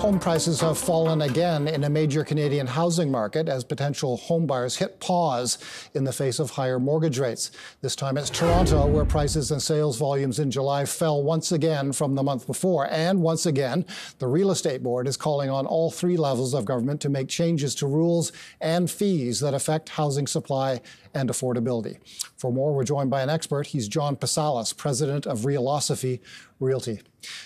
Home prices have fallen again in a major Canadian housing market as potential homebuyers hit pause in the face of higher mortgage rates. This time it's Toronto, where prices and sales volumes in July fell once again from the month before. And once again, the Real Estate Board is calling on all three levels of government to make changes to rules and fees that affect housing supply and affordability. For more, we're joined by an expert. He's John Pasalis, president of Realosophy Realty.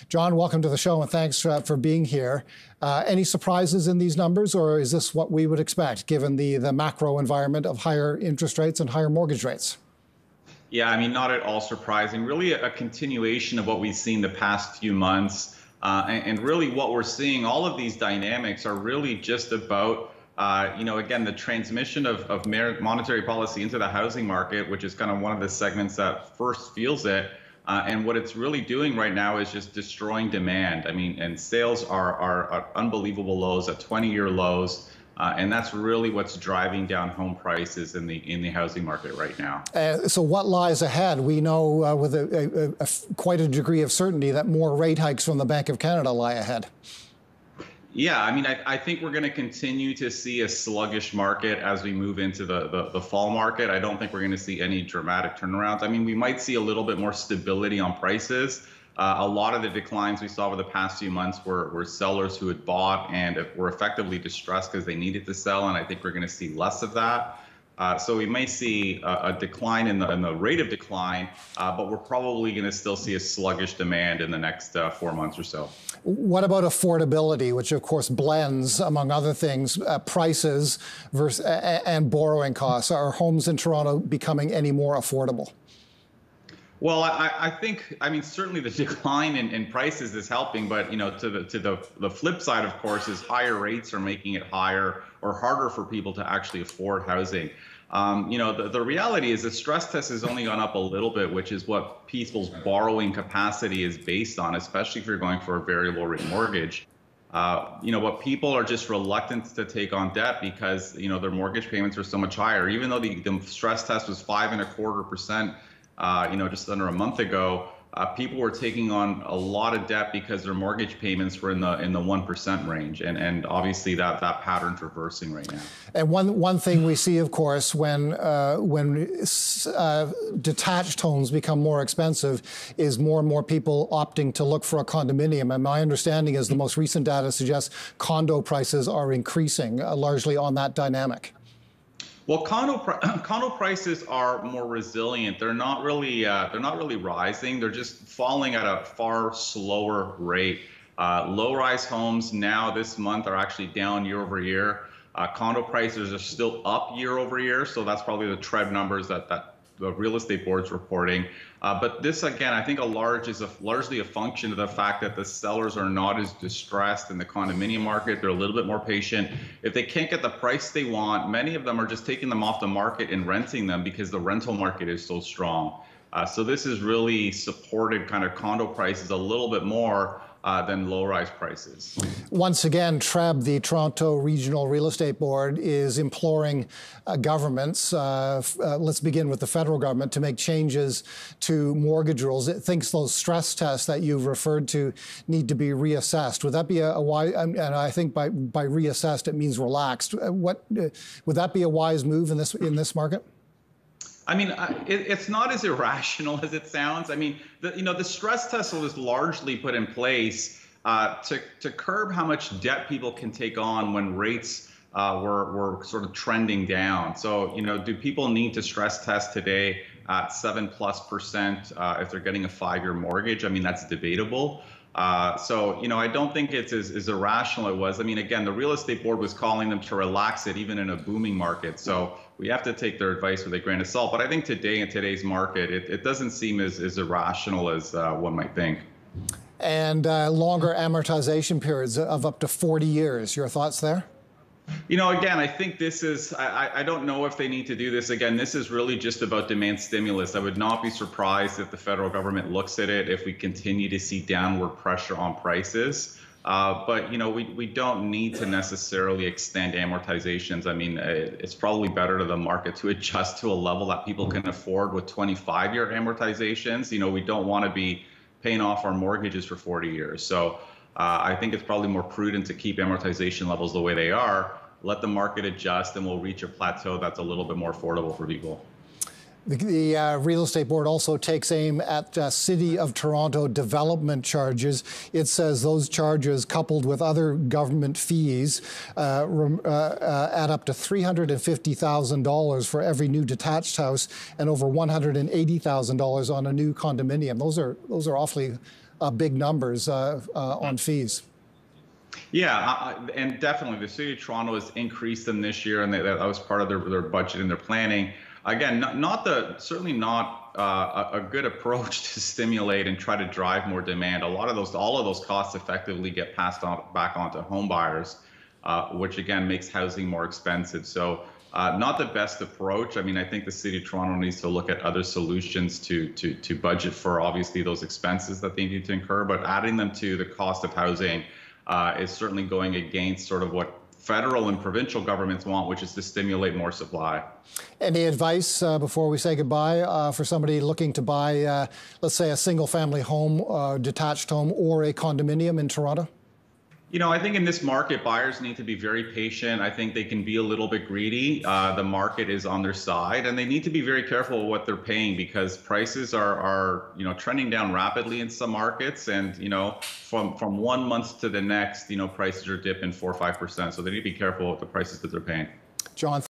John, welcome to the show and thanks uh, for being here. Uh, any surprises in these numbers, or is this what we would expect given the, the macro environment of higher interest rates and higher mortgage rates? Yeah, I mean, not at all surprising. Really, a continuation of what we've seen the past few months. Uh, and, and, really, what we're seeing, all of these dynamics are really just about uh, you know, again, the transmission of, of monetary policy into the housing market, which is kind of one of the segments that first feels it. Uh, and what it's really doing right now is just destroying demand. I mean, and sales are, are, are unbelievable lows at 20 year lows. Uh, and that's really what's driving down home prices in the in the housing market right now. Uh, so, what lies ahead? We know uh, with a, a, a, quite a degree of certainty that more rate hikes from the Bank of Canada lie ahead. Yeah, I mean, I, I think we're going to continue to see a sluggish market as we move into the, the, the fall market. I don't think we're going to see any dramatic turnarounds. I mean, we might see a little bit more stability on prices. Uh, a lot of the declines we saw over the past few months were, were sellers who had bought and were effectively distressed because they needed to sell, and I think we're going to see less of that. Uh, so we may see a, a decline in the, in the, rate of decline, uh, but we're probably going to still see a sluggish demand in the next uh, four months or so. What about affordability, which of course blends, among other things, uh, prices versus, and borrowing costs? Are homes in Toronto becoming any more affordable? Well, I, I, think, I mean, certainly the decline in, in, prices is helping, but you know, to the to the the flip side, of course, is higher rates are making it higher or harder for people to actually afford housing. Um, you know, the, the reality is the stress test has only gone up a little bit, which is what people's borrowing capacity is based on, especially if you're going for a very low rate mortgage. Uh, you know, what people are just reluctant to take on debt because, you know, their mortgage payments are so much higher. Even though the, the stress test was five and a quarter percent, uh, you know, just under a month ago, uh, people were taking on a lot of debt because their mortgage payments were in the in the one percent range, and and obviously that that pattern's reversing right now. And one one thing we see, of course, when uh, when uh, detached homes become more expensive, is more and more people opting to look for a condominium. And my understanding is the most recent data suggests condo prices are increasing, uh, largely on that dynamic. Well, condo condo prices are more resilient. They're not really uh, they're not really rising. They're just falling at a far slower rate. Uh, low-rise homes now this month are actually down year over year. Uh, condo prices are still up year over year, so that's probably the TREB numbers that that the real estate board's reporting. Uh, but this, again, I think a large is a, largely a function of the fact that the sellers are not as distressed in the condominium market. They're a little bit more patient. If they can't get the price they want, many of them are just taking them off the market and renting them because the rental market is so strong. Uh, so this has really supported kind of condo prices a little bit more uh, than low-rise prices. Once again, TREB, the Toronto Regional Real Estate Board, is imploring uh, governments, uh, uh, let's begin with the federal government, to make changes to mortgage rules. It thinks those stress tests that you've referred to need to be reassessed. Would that be a, a wise, and I think by, by reassessed, it means relaxed. Uh, what, uh, would that be a wise move in this, in this market? I mean, it, it's not as irrational as it sounds. I mean, the, you know, the stress test was largely put in place uh, to to curb how much debt people can take on when rates uh, were were sort of trending down. So, you know, do people need to stress test today at seven plus percent uh, if they're getting a five-year mortgage? I mean, that's debatable. Uh, so, you know, I don't think it's as, as irrational it was. I mean, again, the real estate board was calling them to relax it even in a booming market. So we have to take their advice with a grain of salt. But I think today in today's market, it, it doesn't seem as, as irrational as uh, one might think. And uh, longer amortization periods of up to 40 years. Your thoughts there? You know, again, I think this is, I, I don't know if they need to do this again. This is really just about demand stimulus. I would not be surprised if the federal government looks at it if we continue to see downward pressure on prices. Uh, but you know, we, we don't need to necessarily extend amortizations. I mean, it's probably better to the market to adjust to a level that people can afford with 25-year amortizations. You know, we don't want to be paying off our mortgages for 40 years. So Uh, I think it's probably more prudent to keep amortization levels the way they are, let the market adjust, and we'll reach a plateau that's a little bit more affordable for people. The, the uh, real estate board also takes aim at uh, City of Toronto development charges. It says those charges, coupled with other government fees, uh, uh, uh add up to $350,000 for every new detached house and over $180,000 on a new condominium. Those are those are awfully big numbers on fees. Yeah, I, and definitely the city of Toronto has increased them this year, and they, that was part of their, their budget and their planning again, not, not the certainly not uh, a, a, good approach to stimulate and try to drive more demand. A lot of those, all of those costs effectively get passed on back onto home buyers, uh, which again makes housing more expensive. So. Uh, not the best approach. I mean, I think the city of Toronto needs to look at other solutions to to to budget for obviously those expenses that they need to incur, but adding them to the cost of housing uh, is certainly going against sort of what federal and provincial governments want, which is to stimulate more supply. Any advice uh, before we say goodbye uh, for somebody looking to buy, uh, let's say, a single family home, uh, detached home, or a condominium in Toronto? You know, I think in this market, buyers need to be very patient. I think they can be a little bit greedy. Uh, the market is on their side, and they need to be very careful what they're paying because prices are, are, you know, trending down rapidly in some markets. And you know, from from one month to the next, you know, prices are dipping four or five percent. So they need to be careful with the prices that they're paying. John.